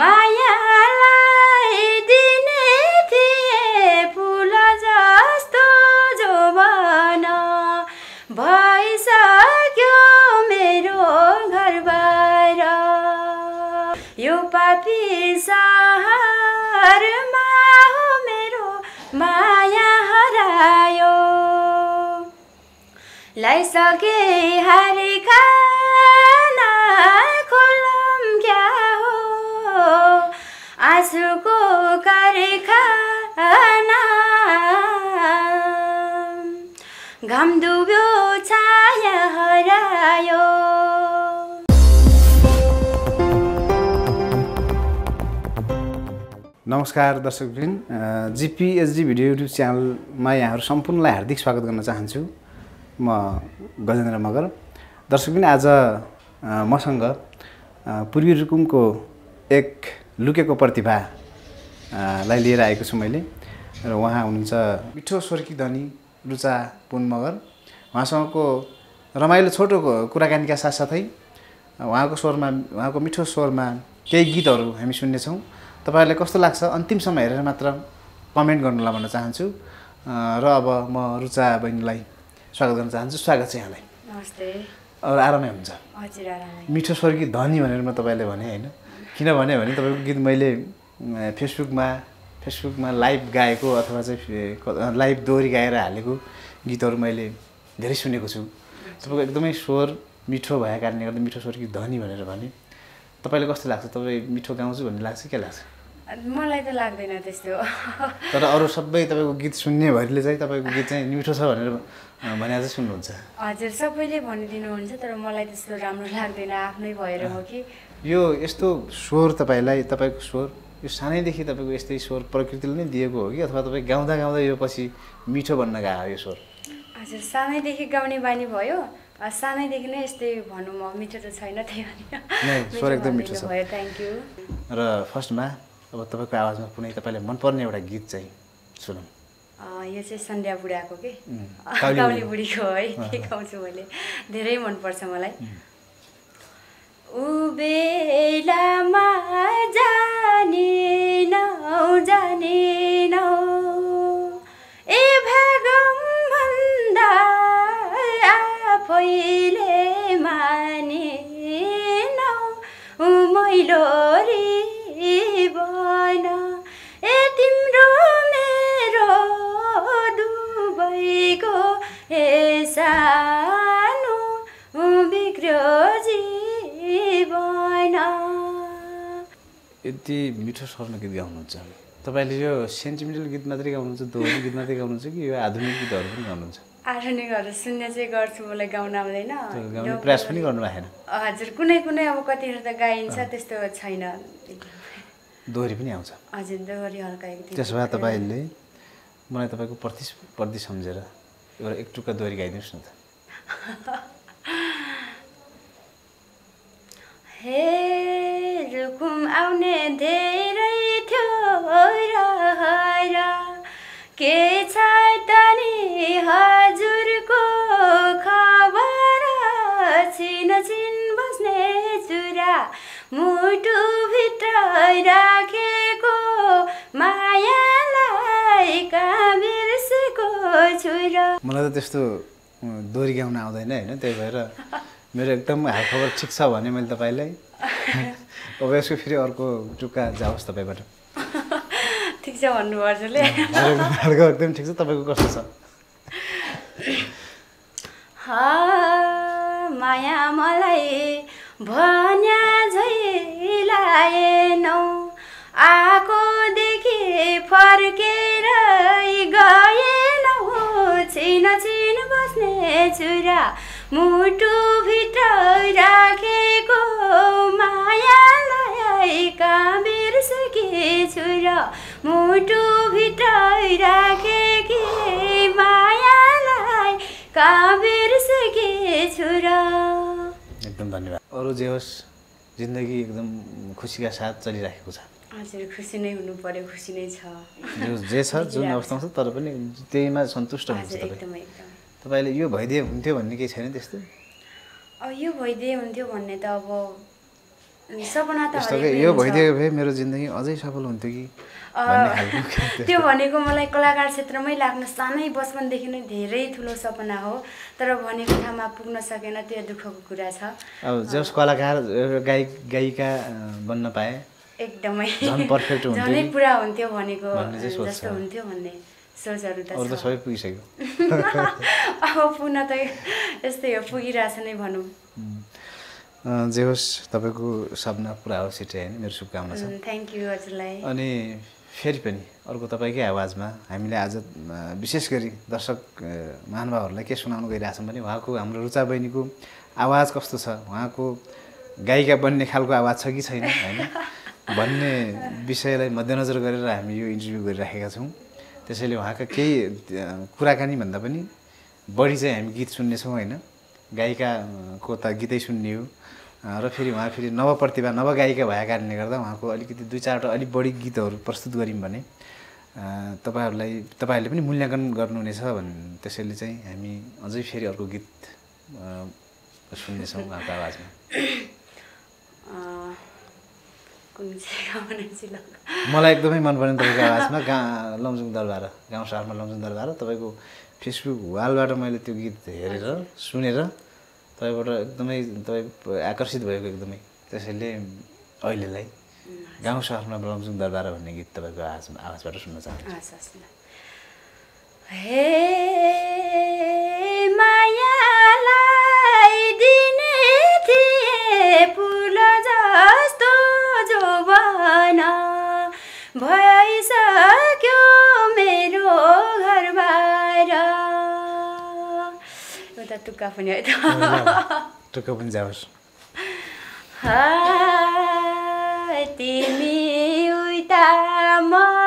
मायालाई दिने थिए फुल जस्तो जोबन भइसक्यो मेरो घरबार यो पापी सहरमा हो मेरो माया हरायो लाइसके हारे खाना खोलम क्या आँसुको कारखाना। घाम डुब्यो छाया हरायो। नमस्कार दर्शकवृन्द। जिपिएचडी भिडियो युट्युब च्यानलमा यहाँहरू सम्पूर्णलाई हार्दिक स्वागत गर्न चाहन्छु। म गजेन्द्र मगर। दर्शकवृन्द आज मसँग पूर्वी रुकुमको एक लुकेको प्रतिभा अ, लाई लिएर आएको छु मैले। र उहाँ हुनुहुन्छ मिठो स्वर्की धनी रुचा पुन मगर उहाँसँगको रमाइलो छोटो कुराकानीका साथसाथै उहाँको स्वरमा उहाँको मिठो स्वरमा केही गीतहरू हामी सुन्नेछौँ। तपाईँहरूलाई कस्तो लाग्छ? अन्तिमसम्म हेरेर मात्र कमेन्ट गर्नुलाई भन्न चाहन्छु। र अब म रुचा बहिनीलाई स्वागत गर्न चाहन्छु। स्वागत छ यहाँलाई। नमस्ते। अब आरामै हुन्छ मिठो स्वर्गीय धनी भनेर म तपाईँले भने होइन? किन भने भने तपाईँको गीत मैले फेसबुकमा फेसबुकमा लाइभ गाएको अथवा चाहिँ लाइभ दोहोरी गाएर हालेको गीतहरू मैले धेरै सुनेको छु। तपाईँको एकदमै स्वर मिठो भएको कारणले गर्दा मिठो स्वर्गीय धनी भनेर भने तपाईँलाई कस्तो लाग्छ? तपाईँ मिठो गाउँछु भन्ने लाग्छ के लाग्छ? मलाई त लाग्दैन त्यस्तो। तर अरू सबै तपाईँको गीत सुन्नेभरिले चाहिँ तपाईँको गीत चाहिँ मिठो छ भनेर भने चाहिँ सुन्नुहुन्छ। हजुर सबैले भनिदिनुहुन्छ तर मलाई त्यस्तो राम्रो लाग्दैन आफ्नै भएर हो कि? यो यस्तो स्वर तपाईँलाई तपाईँको स्वर यो सानैदेखि तपाईँको यस्तै स्वर प्रकृतिले नै दिएको हो कि? अथवा तपाईँ गाउँदा गाउँदा यो पछि मिठो बन्न गयो यो स्वर? हजुर सानैदेखि गाउने बानी भयो सानैदेखि नै यस्तै भनौँ म मिठो त छैन त्यही नै, स्वर एकदम मिठो छ। भयो थ्याङ्क यू र फर्स्टमा अब तपाईँको आवाजमा कुनै तपाईँलाई मनपर्ने एउटा गीत चाहिँ सुनौँ। यो चाहिँ सन्ध्या बुढाको के? काउली काउली बुढी। बुढीको। है के गाउँछु मैले? धेरै मनपर्छ मलाई। उबेलामा जानेनौ जानेनौ ए भागम भन्दा आफैले मानेनौ मैलो यति मिठो स्वरमा गीत गाउनुहुन्छ। तपाईँले यो सेन्टिमेन्टल गीत मात्रै गाउनुहुन्छ दोहोरी गीत मात्रै गाउनुहुन्छ कि यो आधुनिक गीतहरू पनि गाउनुहुन्छ? आधुनिकहरू सुन्ने चाहिँ गर्छु मलाई गाउन आउँदैन। प्रयास पनि गर्नु भएन हजुर कुनै कुनै अब कतिहरू त गाइन्छ त्यस्तो छैन। दोहोरी पनि आउँछ। हजुर दोहोरी हल्का त्यसो भए तपाईँले मलाई तपाईँको प्रतिस्पर्धी सम्झेर एउटा एक टुक्का दोहोरी गाइदिनुहोस् न त। हे रुकुम आउने धेरै थियो रहर। के छ त नि हजुरको खबर? छिन छिन बस्ने चुरा मुटुभित्र राखेको मायालाई कहाँ बिर्सेको छुरा। मलाई त त्यस्तो दोहोरी गाउन आउँदैन होइन त्यही भएर मेरो एकदम हालखबर ठिक छ भने मैले तपाईँलाई अब यसको फेरि अर्को टुक्का जाओस् तपाईँबाट। ठिक छ मेरो एकदम ठिक छ तपाईँको कस्तो छ? हा, माया मलाई भन्या झैलाएनौ आएकोदेखि फर्केर गएनौ छिन छिन बस्ने छुरा मुटुभित्र राखेको मायालाई कहाँ बिर्सेकी छुरा मुटुभित्र राखेकी मायालाई कहाँ बिर्सेकी छुरा एकदम धन्यवाद अरू जे होस् जिन्दगी एकदम खुसीका साथ चलिराखेको छ हजुर खुसी नै हुनु पर्यो खुसी नै छ जो जे छ जुन अवस्थामा छ तर पनि त्यहीमा सन्तुष्ट तपाईँ एकदमै तपाईँले यो भइदिए हुन्थ्यो भन्ने केही छैन त्यस्तो अब यो भइदिए हुन्थ्यो भन्ने त अब सपना त यो। भइदियो भए मेरो जिन्दगी अझै सफल हुन्थ्यो कि त्यो भनेको मलाई कलाकार क्षेत्रमै लाग्न सानै बचपनदेखि नै धेरै ठुलो सपना हो तर भनेको ठाउँमा पुग्न सकेन त्यो दुःखको कुरा छ अब जस कलाकार गायक गायिका बन्न पाए एकदमै झन्। पुरा हुन्थ्यो भनेको जस्तो। हुन्थ्यो भन्ने सोचहरू त सबै पुगिसक्यो अब पुग्न त यस्तै हो पुगिरहेछ नै भनौँ जे होस् तपाईँको सपना पुरा होस् छिटै होइन। मेरो शुभकामना छ। थ्याङ्क यू हजुरलाई। अनि फेरि पनि अर्को तपाईँकै आवाजमा हामीले आज विशेष गरी दर्शक महानुभावहरूलाई के सुनाउनु गइरहेछौँ भने उहाँको हाम्रो रुचा बहिनीको आवाज कस्तो छ? उहाँको गायिका बन्ने खालको आवाज छ कि छैन होइन? भन्ने विषयलाई मध्यनजर गरेर हामी यो इन्टरभ्यू गरिराखेका छौँ। त्यसैले उहाँका केही अ, कुराकानी भन्दा पनि बढी चाहिँ हामी गीत सुन्नेछौँ होइन? गायिकाको त गीतै सुन्ने हो। र फेरि उहाँ फेरि नवप्रतिभा नवगायिका भएका कारणले गर्दा उहाँको अलिकति दुई चारवटा अलिक बढी गीतहरू प्रस्तुत गऱ्यौँ भने तपाईँहरूलाई तपाईँहरूले पनि मूल्याङ्कन गर्नुहुनेछ भन् त्यसैले चाहिँ हामी अझै फेरि अर्को गीत सुन्नेछौँ उहाँको आवाजमा। मलाई एकदमै मनपर्ने तपाईँको आवाजमा गा लमजुङ दरबार गाउँ सहरमा लमजुङ दरबार तपाईँको फेसबुक वालबाट मैले त्यो गीत हेरेर सुनेर तपाईँबाट एकदमै तपाईँ आकर्षित भएको एकदमै। त्यसैले अहिलेलाई गाउँ सहरमा लमजुङ दरबार भन्ने गीत तपाईँको आवाज आवाजबाट सुन्न चाहन्छु। हे मायालाई दिने थिए फुल जस्तो जोबन भइसक्यो एउटा टुक्का पनि है त टुक्क पनि जाओस् तिमी उता म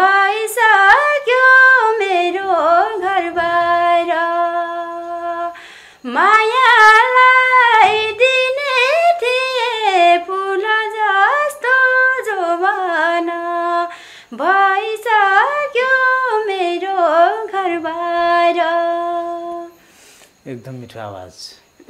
भइसक्यो मेरो घरबार मायालाई दिने थिए फुल जस्तो जोबन भइसक्यो मेरो घरबार एकदम मिठो आवाज।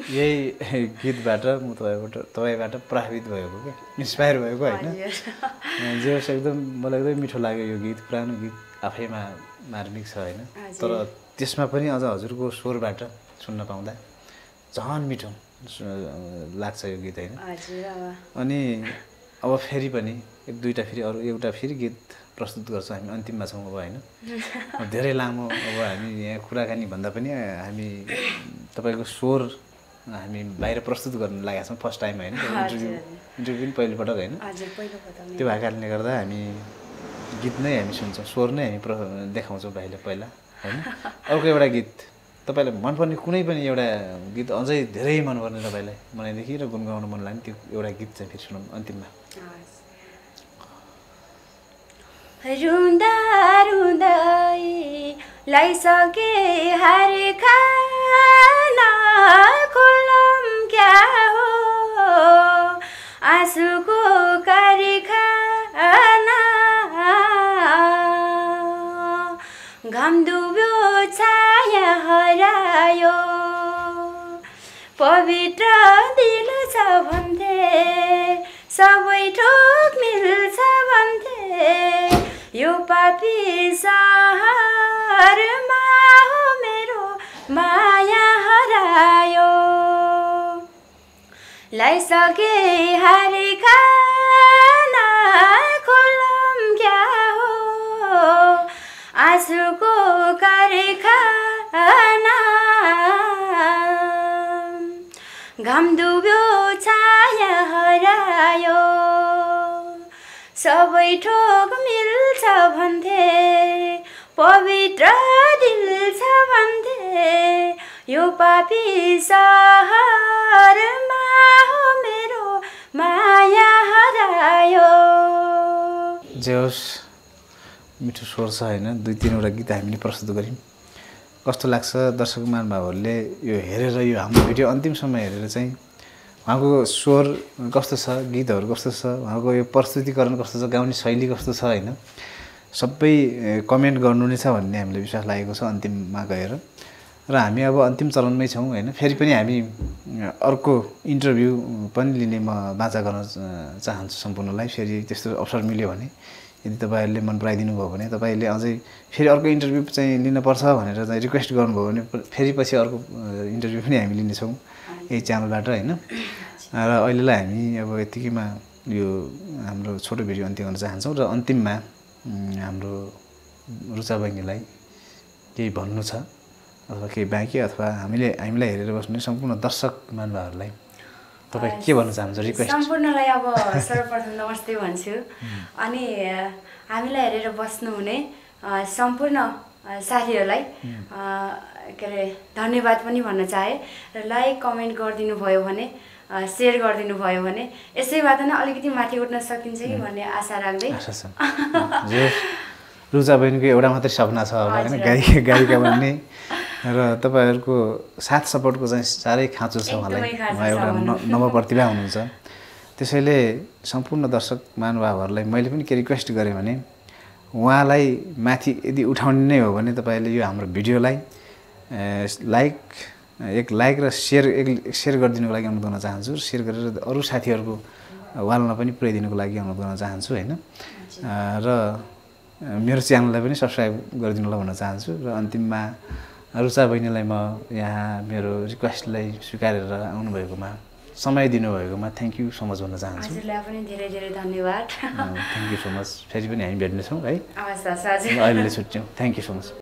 यही गीतबाट म तपाईँबाट तपाईँबाट प्रभावित भएको क्या इन्सपायर भएको होइन। जे होस् एकदम मलाई एकदमै मिठो लाग्यो यो गीत पुरानो गीत आफैमा मार्मिक छ होइन। तर त्यसमा पनि अझ हजुरको स्वरबाट सुन्न पाउँदा झन् मिठो लाग्छ यो गीत होइन? अनि अब फेरि पनि एक दुईवटा फेरि अरू एउटा फेरि गीत प्रस्तुत गर्छौँ हामी अन्तिममा छौँ अब होइन? धेरै लामो अब हामी यहाँ कुराकानी भन्दा पनि हामी तपाईँको स्वर हामी बाहिर प्रस्तुत गर्न लागेका छौँ फर्स्ट टाइम होइन। इन्टरभ्यू इन्टरभ्यू पनि पहिलोपटक होइन। त्यो भएको कारणले गर्दा हामी गीत नै हामी सुन्छौँ स्वर नै हामी प्र देखाउँछौँ पहिला पहिला होइन? अर्को एउटा गीत। तपाईँलाई मनपर्ने कुनै पनि एउटा गीत अझै धेरै मनपर्ने तपाईँलाई मनैदेखि र गुनगाउन मन लाग्ने त्यो एउटा गीत चाहिँ फेरि सुनौँ अन्तिममा। रुँदा रुँदै लाइसके हर खाना खोलम क्या हो? आँसुको कारखाना। घाम डुब्यो छाया हरायो। पवित्र दिल छ भन्थे सबै ठोक मिल्छ भन्थे। यो पापी सहरमा हो मेरो माया हरायो। लाइसके हो? आँसुको कारखाना। घाम डुब्यो छाया हरायो। सबै ठोक मिल्छ भन्थे। पवित्र दिल छ भन्थे। यो पापी सहरमा हो मेरो माया हरायो। जे होस् मिठो स्वर छ होइन। दुई तिनवटा गीत हामीले प्रस्तुत गऱ्यौँ। कस्तो लाग्छ दर्शक महानुभावहरूले यो हेरेर यो हाम्रो भिडियो अन्तिमसम्म हेरेर चाहिँ उहाँको स्वर कस्तो छ गीतहरू कस्तो छ उहाँको यो प्रस्तुतिकरण कस्तो छ गाउने शैली कस्तो छ होइन सबै कमेन्ट गर्नु नै छ भन्ने हामीले विश्वास लागेको छ अन्तिममा गएर। र हामी अब अन्तिम चरणमै छौँ होइन फेरि पनि हामी अर्को इन्टरभ्यू पनि लिने म बाचा गर्न चाहन्छु सम्पूर्णलाई। फेरि त्यस्तो अवसर मिल्यो भने यदि तपाईँहरूले मन पराइदिनु भयो भने तपाईँले अझै फेरि अर्को इन्टरभ्यू चाहिँ लिनुपर्छ भनेर चाहिँ रिक्वेस्ट गर्नुभयो भने फेरि पछि अर्को इन्टरभ्यू पनि हामी लिनेछौँ यही च्यानलबाट होइन। र अहिलेलाई हामी अब यतिकैमा यो हाम्रो छोटो भिडियो अन्त्य गर्न चाहन्छौँ र अन्तिममा हाम्रो रुचा बहिनीलाई केही भन्नु छ अथवा केही बाँकी अथवा हामीले हामीलाई हेरेर बस्ने सम्पूर्ण दर्शक महानुभावहरूलाई तपाईँ के भन्न चाहनुहुन्छ रिक्वेस्ट सम्पूर्णलाई अब सर्वप्रथम नमस्ते भन्छु। अनि हामीलाई हेरेर बस्नुहुने सम्पूर्ण साथीहरूलाई के अरे धन्यवाद पनि भन्न चाहे र लाइक कमेन्ट गरिदिनु भयो भने सेयर गरिदिनु भयो भने। यसैबाट नै अलिकति माथि उठ्न सकिन्छ कि भन्ने आशा राख्दै। रुचा बहिनीको एउटा मात्रै सपना छ होला होइन गायी गायिका बन्ने। र तपाईँहरूको साथ सपोर्टको चाहिँ साह्रै खाँचो छ उहाँलाई। उहाँ एउटा नवप्रतिभा हुनुहुन्छ। त्यसैले सम्पूर्ण दर्शक महानुभावहरूलाई मैले पनि के रिक्वेस्ट गरेँ भने उहाँलाई माथि यदि उठाउने नै हो भने तपाईँले यो हाम्रो भिडियोलाई लाइक एक लाइक र सेयर एक सेयर गरिदिनुको लागि अनुरोध गर्न चाहन्छु। सेयर गरेर अरू साथीहरूको वालमा पनि पुर्याइदिनुको लागि अनुरोध गर्न चाहन्छु होइन? र मेरो च्यानललाई पनि सब्सक्राइब गरिदिनु होला भन्न चाहन्छु र अन्तिममा रुचा बहिनीलाई म यहाँ मेरो रिक्वेस्टलाई स्वीकारेर आउनुभएकोमा समय दिनुभएकोमा थ्याङ्क यू सो मच भन्न चाहन्छु। हजुरलाई पनि धेरै धेरै धन्यवाद। थ्याङ्क यू सो मच फेरि पनि हामी भेट्नेछौँ है। अहिले छुट्यौँ। Thank you so much